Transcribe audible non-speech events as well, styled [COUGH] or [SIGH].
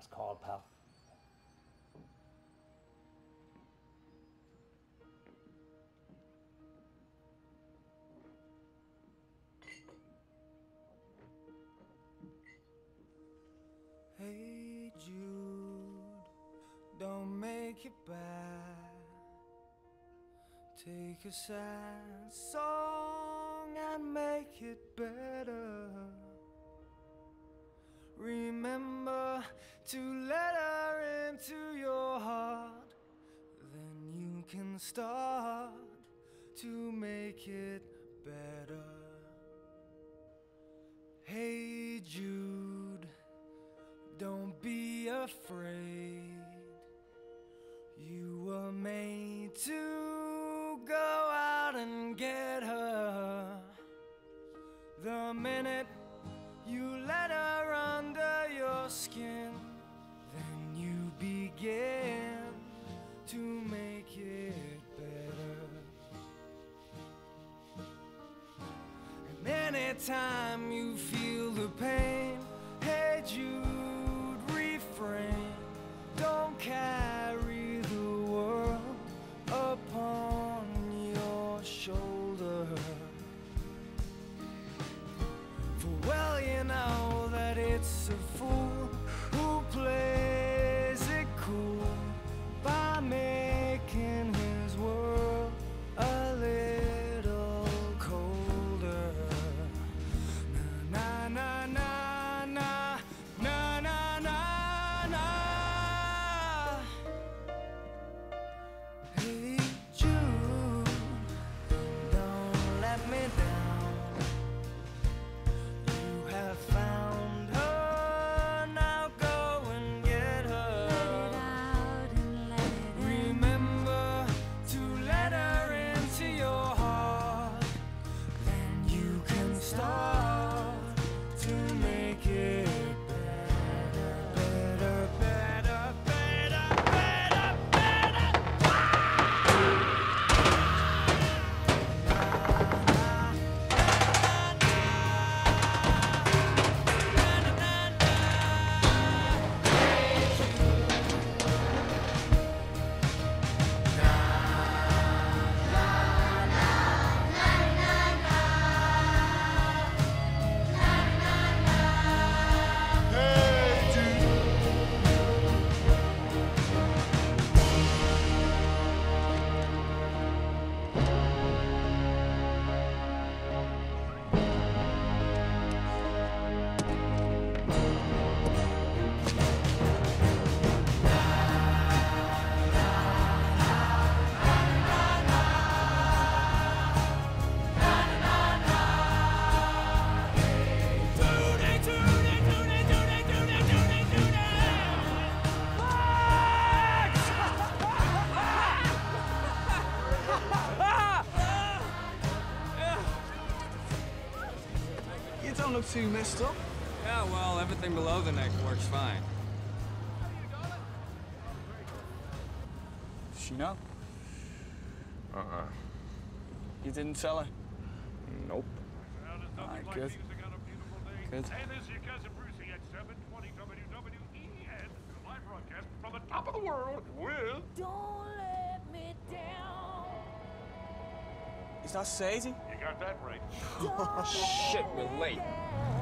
last call, pal. Hey Jude, don't make it bad. Take a sad song and make it better. Remember to let her into your heart, then you can start to make it better. Hey Jude. Don't be afraid. You were made to go out and get her. The minute Anytime you feel the pain, hey Jude, refrain. Don't carry the world upon your shoulder. For well, you know that it's a don't look too messed up. Yeah, well, everything below the neck works fine. Does she know? Uh-uh. You didn't tell her? Nope. Alright, good. Good. Hey, this is your cousin Brucey at 720 WWEN, live broadcast from the top of the world with... Don't Is that Sadie? You got that right. Don't [LAUGHS] oh, Shit, we're late. down.